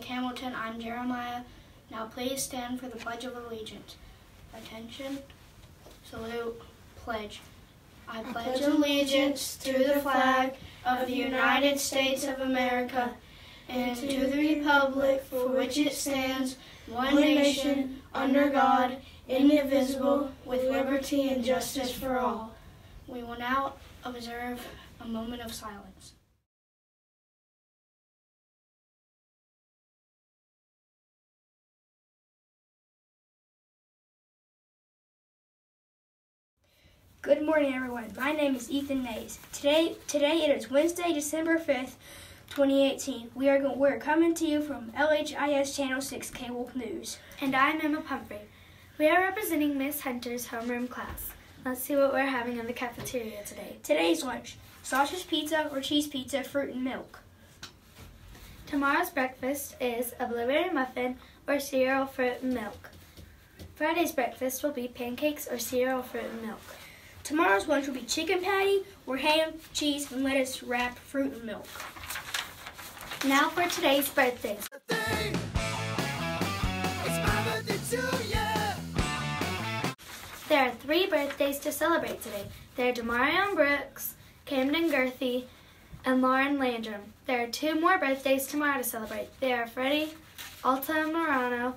Mike Hamilton. I'm Jeremiah. Now please stand for the Pledge of Allegiance. Attention, salute, pledge. I pledge allegiance to the flag of the United States of America and to the republic for which it stands, one nation, under God, indivisible, with liberty and justice for all. We will now observe a moment of silence. Good morning, everyone. My name is Ethan Mays. Today, today it is Wednesday, December fifth, 2018. We are go- we're coming to you from LHIS Channel 6 Cable News. And I'm Emma Pumphrey. We are representing Miss Hunter's homeroom class. Let's see what we're having in the cafeteria today. Today's lunch: sausage pizza or cheese pizza, fruit and milk. Tomorrow's breakfast is a blueberry muffin or cereal, fruit, and milk. Friday's breakfast will be pancakes or cereal, fruit, and milk. Tomorrow's lunch will be chicken patty or ham, cheese, and lettuce wrapped fruit and milk. Now for today's birthdays. There are three birthdays to celebrate today. They're Demarion Brooks, Camden Gerthy, and Lauren Landrum. There are two more birthdays tomorrow to celebrate. They are Freddie Alta Morano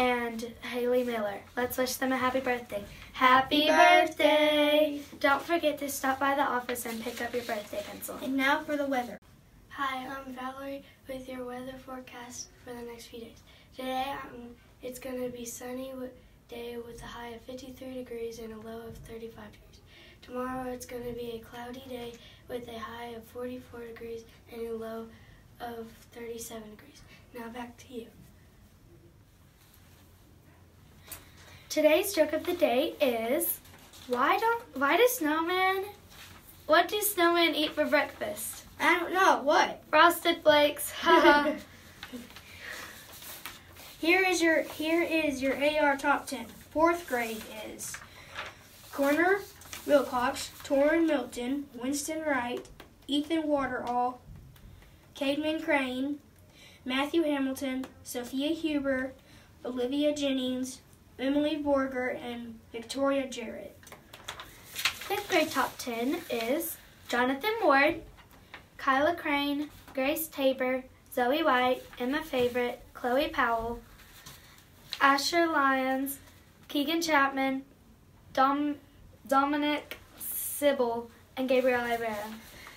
and Haley Miller. Let's wish them a happy birthday. Happy birthday! Don't forget to stop by the office and pick up your birthday pencil. And now for the weather. Hi, I'm Valerie with your weather forecast for the next few days. Today, um, it's going to be sunny day with a high of 53 degrees and a low of 35 degrees. Tomorrow, it's going to be a cloudy day with a high of 44 degrees and a low of 37 degrees. Now back to you. Today's joke of the day is why don't why do snowmen what do snowmen eat for breakfast? I don't know what. Frosted flakes. Here is your here is your AR top ten. Fourth grade is Corner Wilcox, Torrin Milton, Winston Wright, Ethan Waterall, Cademan Crane, Matthew Hamilton, Sophia Huber, Olivia Jennings, Emily Borger, and Victoria Jarrett. Fifth grade top ten is Jonathan Ward, Kyla Crane, Grace Tabor, Zoe White, Emma Favorite, Chloe Powell, Asher Lyons, Keegan Chapman, Dom, Dominic Sybil, and Gabriel Rivera.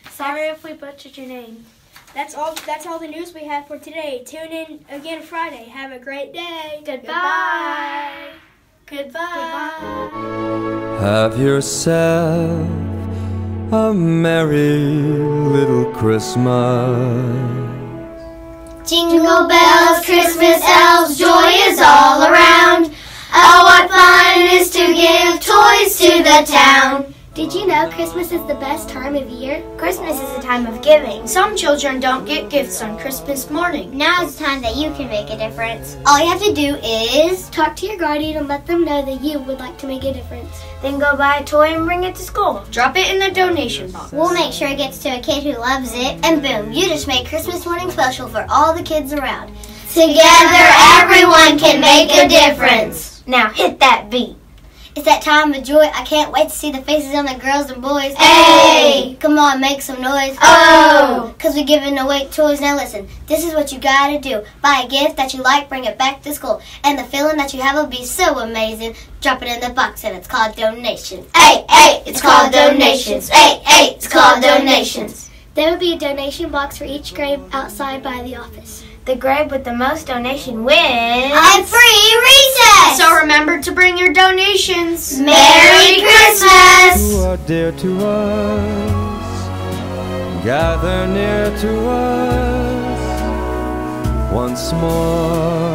Sorry if we butchered your name. That's all that's all the news we have for today. Tune in again Friday. Have a great day. Goodbye. Goodbye. Have yourself a merry little Christmas. Jingle bells, Christmas elves, joy is all around. Oh, what fun it is to give toys to the town. Did you know Christmas is the best time of year? Christmas is a time of giving. Some children don't get gifts on Christmas morning. Now is the time that you can make a difference. All you have to do is Talk to your guardian and let them know that you would like to make a difference. then go buy a toy and bring it to school. Drop it in the donation box. We'll make sure it gets to a kid who loves it, and boom, you just made Christmas morning special for all the kids around. Together, everyone can make a difference. Now hit that beat. It's that time of joy. I can't wait to see the faces on the girls and boys. Hey! Come on, make some noise. Oh! Because we're giving away toys. Now listen, this is what you gotta do. Buy a gift that you like, bring it back to school. And the feeling that you have will be so amazing. Drop it in the box and it's called donations. Hey, hey, it's called donations. Hey, hey, it's called donations. There will be a donation box for each grade outside by the office. The grade with the most donation wins a free recess. So remember to bring your donations. Merry Christmas. Who are dear to us, gather near to us once more.